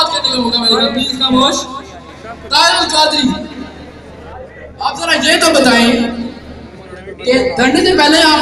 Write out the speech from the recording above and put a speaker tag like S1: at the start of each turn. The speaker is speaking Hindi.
S1: बात करने का मौका मिलेगा प्लीज़ खामोश। तारुल कादरी, आप जरा ये तो बताएँ कि धरने से पहले आप